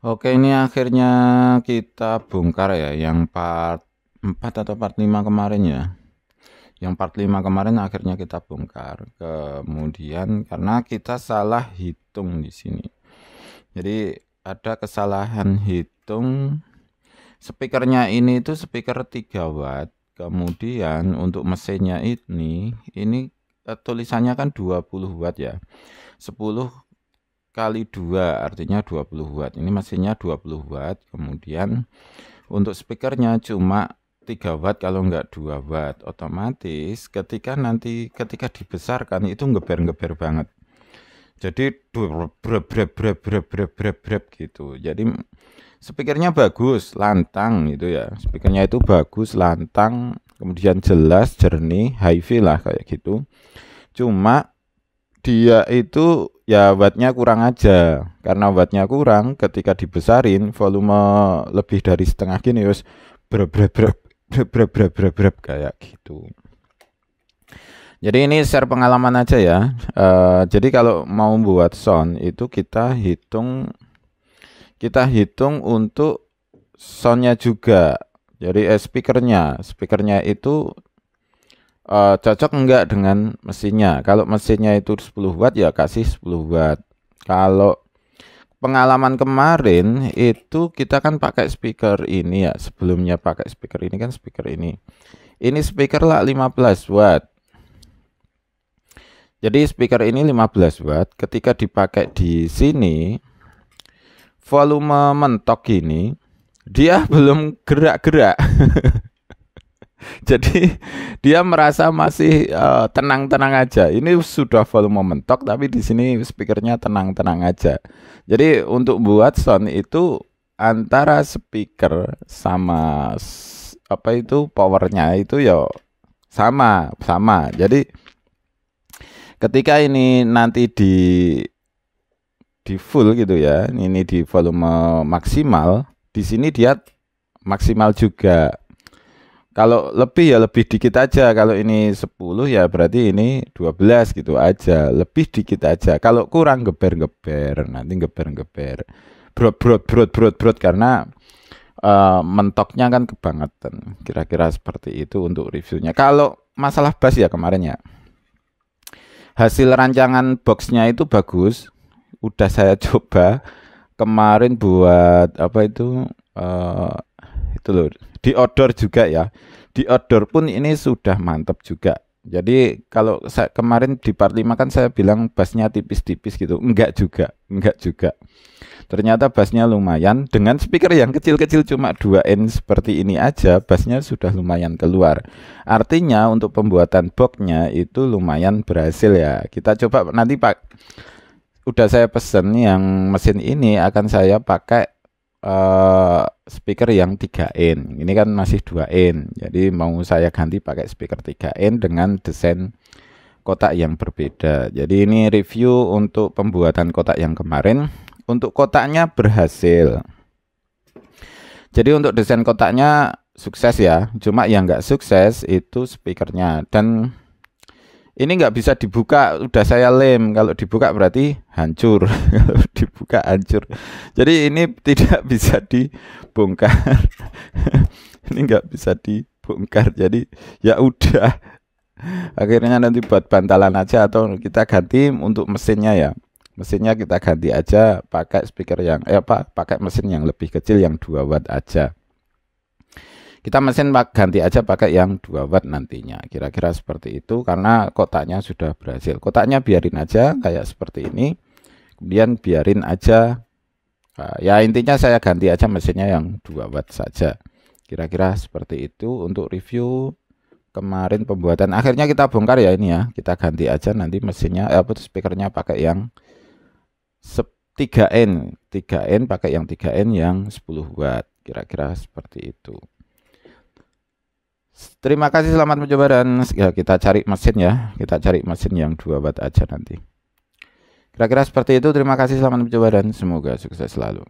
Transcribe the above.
Oke, ini akhirnya kita bongkar ya yang part 4 atau part 5 kemarin ya. Yang part 5 kemarin akhirnya kita bongkar. Kemudian karena kita salah hitung di sini. Jadi ada kesalahan hitung speakernya ini itu speaker 3 watt. Kemudian untuk mesinnya ini ini eh, tulisannya kan 20 watt ya. 10 kali 2 artinya 20 watt. Ini mesinnya 20 watt kemudian untuk speakernya cuma 3 watt kalau enggak 2 watt. Otomatis ketika nanti ketika dibesarkan itu ngeber-ngeber banget. Jadi breb breb breb breb breb breb breb gitu. Jadi speakernya bagus lantang itu ya. Speakernya itu bagus lantang kemudian jelas jernih high fi lah kayak gitu. Cuma dia itu ya wattnya kurang aja. Karena wattnya kurang ketika dibesarin volume lebih dari setengah gini terus breb breb breb breb breb breb kayak gitu. Jadi ini share pengalaman aja ya. Uh, jadi kalau mau buat sound itu kita hitung kita hitung untuk soundnya juga. Jadi eh, speakernya. Speakernya itu uh, cocok enggak dengan mesinnya. Kalau mesinnya itu 10 watt ya kasih 10 watt. Kalau pengalaman kemarin itu kita kan pakai speaker ini ya. Sebelumnya pakai speaker ini kan speaker ini. Ini speaker lah 15 watt. Jadi speaker ini 15 watt. Ketika dipakai di sini volume mentok ini dia belum gerak-gerak. Jadi dia merasa masih eh, tenang-tenang aja. Ini sudah volume mentok tapi di sini speakernya tenang-tenang aja. Jadi untuk buat sound itu antara speaker sama apa itu powernya itu ya sama sama. Jadi ketika ini nanti di di full gitu ya, ini di volume maksimal, di sini dia maksimal juga kalau lebih ya lebih dikit aja. Kalau ini 10 ya berarti ini 12 gitu aja. Lebih dikit aja. Kalau kurang geber-geber, nanti geber-geber. Brot brot brot brot brot karena uh, mentoknya kan kebangetan. Kira-kira seperti itu untuk reviewnya. Kalau masalah bass ya kemarin ya. Hasil rancangan boxnya itu bagus. Udah saya coba kemarin buat apa itu uh, itu loh di outdoor juga ya. Di outdoor pun ini sudah mantap juga. Jadi kalau saya kemarin di part 5 kan saya bilang bassnya tipis-tipis gitu. Enggak juga enggak juga. Ternyata bassnya lumayan. Dengan speaker yang kecil-kecil cuma 2N seperti ini aja bassnya sudah lumayan keluar. Artinya untuk pembuatan boxnya itu lumayan berhasil ya. Kita coba nanti pak udah saya pesen yang mesin ini akan saya pakai uh, speaker yang 3N. Ini kan masih 2N. Jadi mau saya ganti pakai speaker 3N dengan desain kotak yang berbeda. Jadi ini review untuk pembuatan kotak yang kemarin. Untuk kotaknya berhasil. Jadi untuk desain kotaknya sukses ya. Cuma yang nggak sukses itu speakernya dan ini nggak bisa dibuka udah saya lem kalau dibuka berarti hancur. Kalau dibuka hancur. Jadi ini tidak bisa dibongkar. Ini nggak bisa dibongkar. Jadi ya udah. Akhirnya nanti buat bantalan aja atau kita ganti untuk mesinnya ya. Mesinnya kita ganti aja pakai speaker yang eh apa pakai mesin yang lebih kecil yang 2 watt aja kita mesin ganti aja pakai yang 2 watt nantinya. Kira-kira seperti itu karena kotaknya sudah berhasil. Kotaknya biarin aja kayak seperti ini. Kemudian biarin aja. Nah, ya intinya saya ganti aja mesinnya yang 2 watt saja. Kira-kira seperti itu untuk review kemarin pembuatan. Akhirnya kita bongkar ya ini ya. Kita ganti aja nanti mesinnya eh, speakernya pakai yang 3N 3N pakai yang 3N yang 10 watt. Kira-kira seperti itu Terima kasih selamat mencoba dan ya, kita cari mesin ya. Kita cari mesin yang 2 watt aja nanti. Kira-kira seperti itu. Terima kasih selamat mencoba dan semoga sukses selalu.